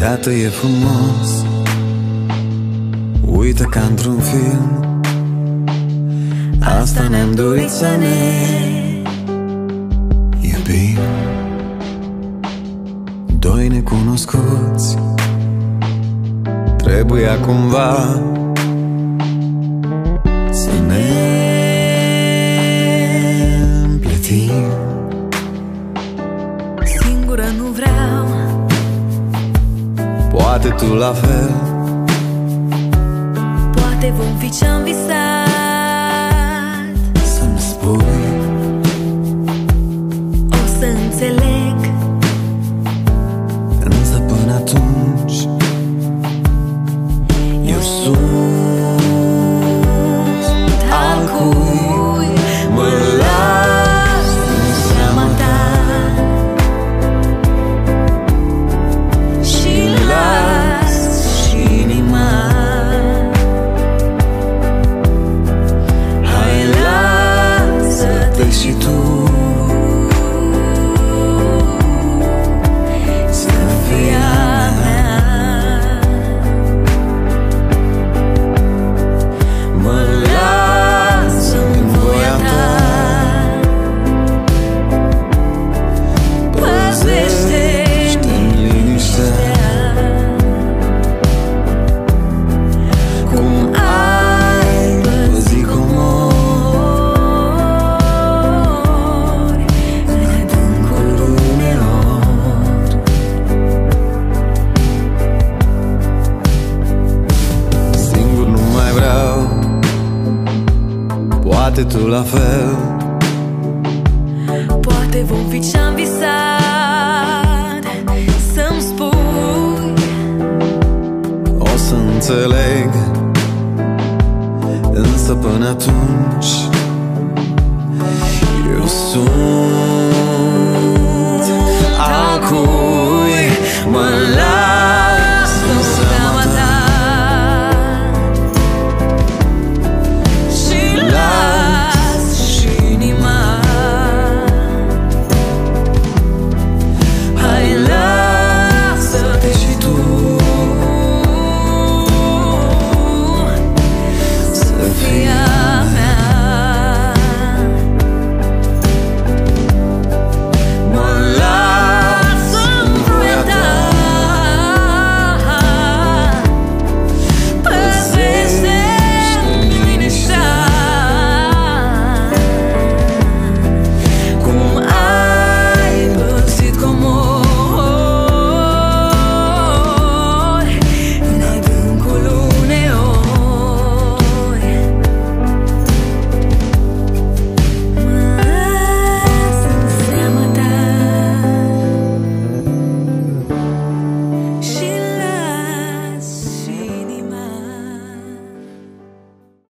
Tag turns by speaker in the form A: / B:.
A: Iată e frumos. Uită ca într-un film. Asta ne-am dorit să ne iubim. Doi necunoscuți. Trebuia cumva Să ne împletim.
B: Singură nu vreau
A: Poate tu la fel.
B: Poate vom fi ce-am visat
A: Poate tu la fel.
B: Poate vom fi ce-am visat. Să-mi spui.
A: O să înțeleg Însă până atunci